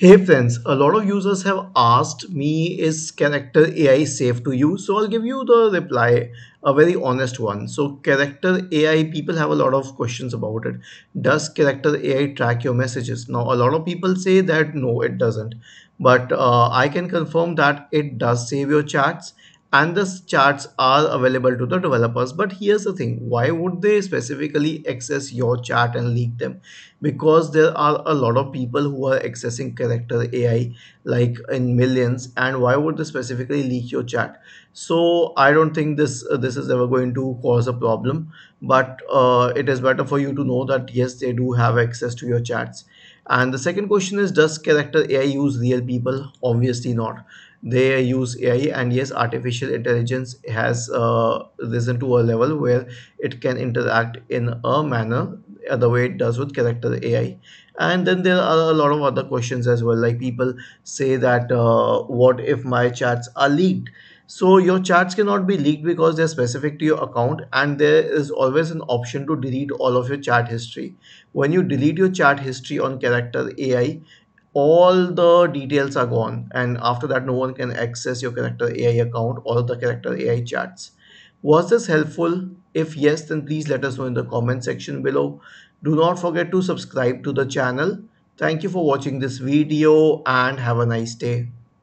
Hey friends, a lot of users have asked me is character AI safe to use? So I'll give you the reply, a very honest one. So character AI, people have a lot of questions about it. Does character AI track your messages? Now a lot of people say that no, it doesn't. But uh, I can confirm that it does save your chats and the charts are available to the developers. But here's the thing. Why would they specifically access your chat and leak them? Because there are a lot of people who are accessing character ai like in millions. And why would they specifically leak your chat so i don't think this uh, this is ever going to cause a problem but uh, it is better for you to know that yes they do have access to your chats. And the second question is does character ai use real people? Obviously not. They use AI and yes artificial intelligence has uh, risen to a level where it can interact in a manner the way it does with character AI and then there are a lot of other questions as well like people say that uh, what if my chats are leaked so your chats cannot be leaked because they're specific to your account and there is always an option to delete all of your chat history. When you delete your chat history on character AI all the details are gone and after that no one can access your character ai account or the character ai chats was this helpful? If yes then please let us know in the comment section below. Do not forget to subscribe to the channel. Thank you for watching this video and have a nice day